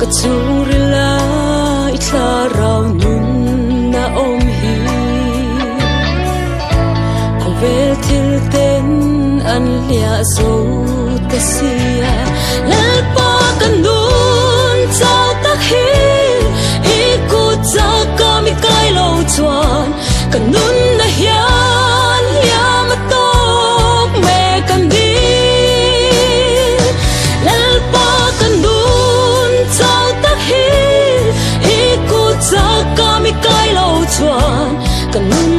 ka churi la i thla rau nun na om hi ko vel thil ten an lia zo ta sia lal pa kan nun chau tak hi i ku cha ka mi kai lo chuan kan nun na hi i ku